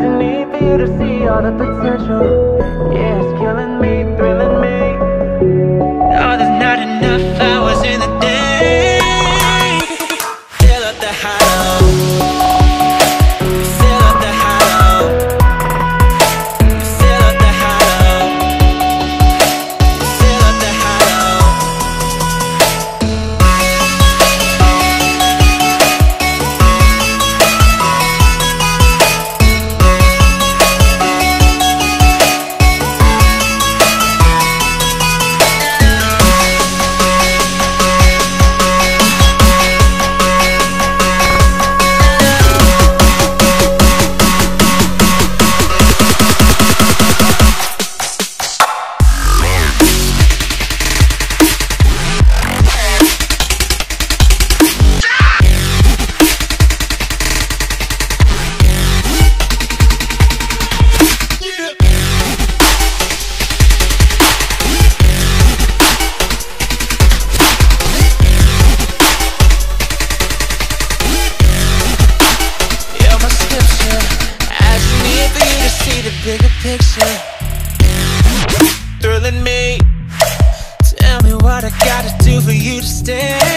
doesn't need for you to see all the potential. Yeah, it's killing me, thrilling. picture. Thrilling me. Tell me what I gotta do for you to stay